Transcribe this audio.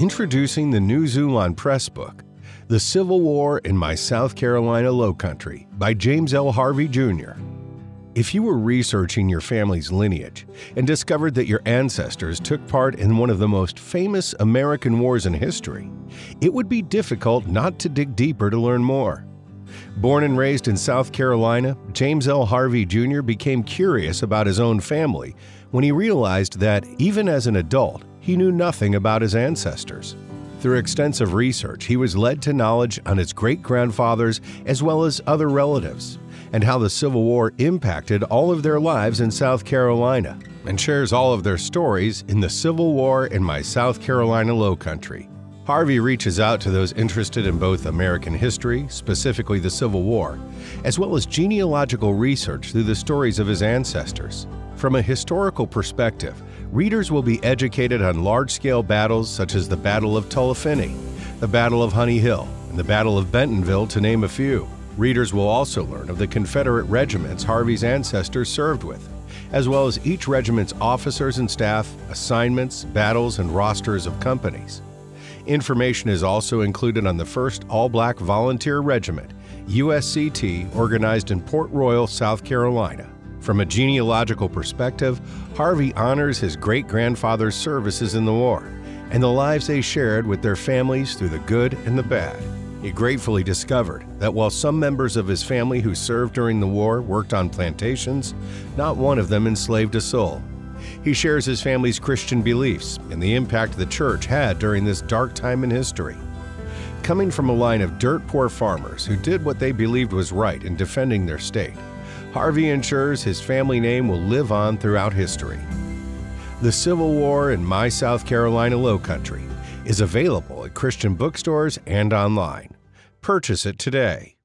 Introducing the new Xulon Press book, The Civil War in My South Carolina Lowcountry by James L. Harvey Jr. If you were researching your family's lineage and discovered that your ancestors took part in one of the most famous American wars in history, it would be difficult not to dig deeper to learn more. Born and raised in South Carolina, James L. Harvey Jr. became curious about his own family when he realized that, even as an adult, he knew nothing about his ancestors. Through extensive research, he was led to knowledge on his great grandfathers as well as other relatives, and how the Civil War impacted all of their lives in South Carolina, and shares all of their stories in The Civil War in My South Carolina Low Country. Harvey reaches out to those interested in both American history, specifically the Civil War, as well as genealogical research through the stories of his ancestors. From a historical perspective, readers will be educated on large scale battles such as the Battle of Tulifinny, the Battle of Honey Hill, and the Battle of Bentonville, to name a few. Readers will also learn of the Confederate regiments Harvey's ancestors served with, as well as each regiment's officers and staff, assignments, battles, and rosters of companies. Information is also included on the 1st All Black Volunteer Regiment, USCT, organized in Port Royal, South Carolina. From a genealogical perspective, Harvey honors his great grandfather's services in the war and the lives they shared with their families through the good and the bad. He gratefully discovered that while some members of his family who served during the war worked on plantations, not one of them enslaved a soul. He shares his family's Christian beliefs and the impact the church had during this dark time in history. Coming from a line of dirt poor farmers who did what they believed was right in defending their state, Harvey ensures his family name will live on throughout history. The Civil War in My South Carolina Low Country is available at Christian bookstores and online. Purchase it today.